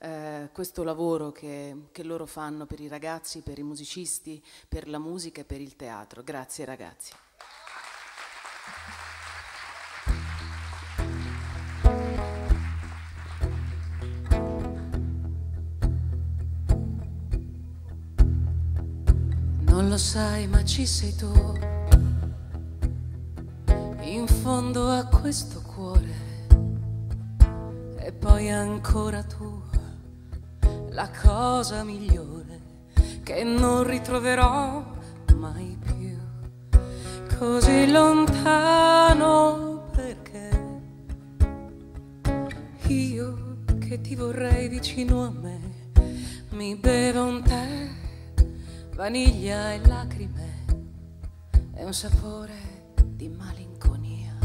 Eh, questo lavoro che, che loro fanno per i ragazzi, per i musicisti, per la musica e per il teatro. Grazie ragazzi. Non lo sai, ma ci sei tu, in fondo a questo cuore, e poi ancora tu, la cosa migliore che non ritroverò mai più, così lontano perché io che ti vorrei vicino a me, mi bevo un tè vaniglia e lacrime è un sapore di malinconia.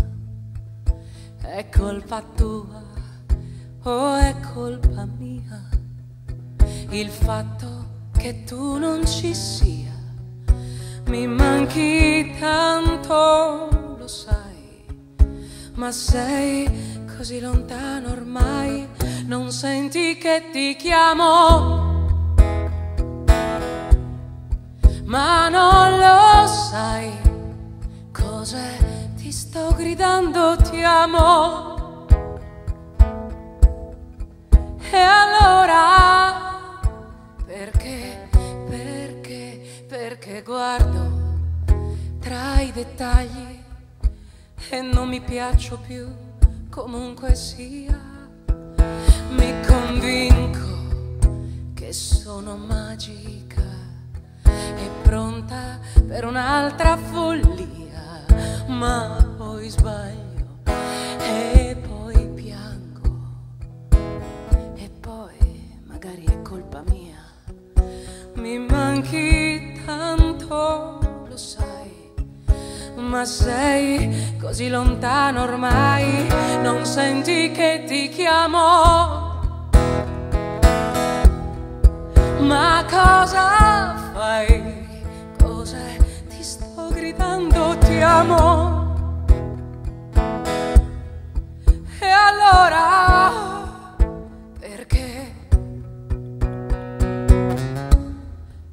È colpa tua o è colpa mia il fatto che tu non ci sia. Mi manchi tanto, lo sai, ma sei così lontano ormai, non senti che ti chiamo ma non lo sai cos'è, ti sto gridando ti amo. Tra i dettagli e non mi piaccio più comunque sia, mi convinco che sono magica è pronta per un'altra follia, ma poi sbaglio ma sei così lontano ormai, non senti che ti chiamo. Ma cosa fai? Cos'è? Ti sto gridando ti amo. E allora perché?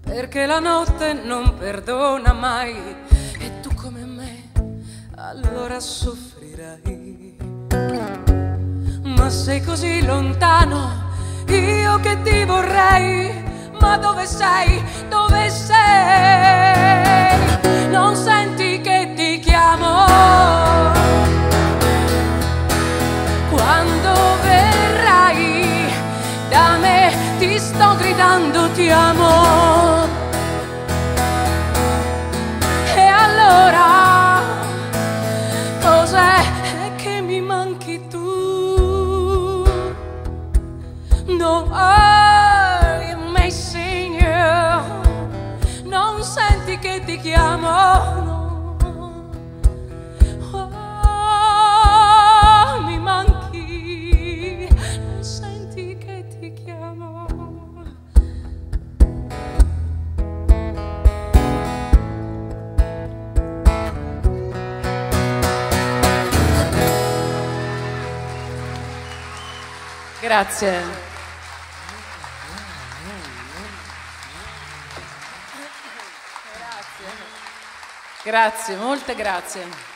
Perché la notte non perdona mai come me allora soffrirai. Ma sei così lontano, io che ti vorrei ma dove sei? Dove sei? Non senti che ti chiamo? Quando verrai da me ti sto gridando ti amo. Ti. Oh, mi manchi, senti che ti chiamo. Grazie. Grazie, molte grazie.